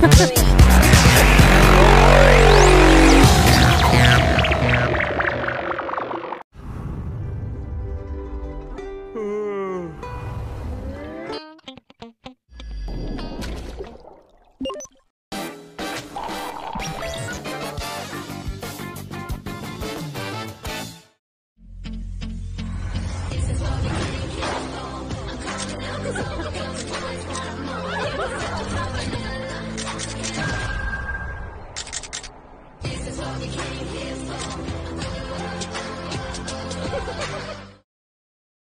This is we came here for.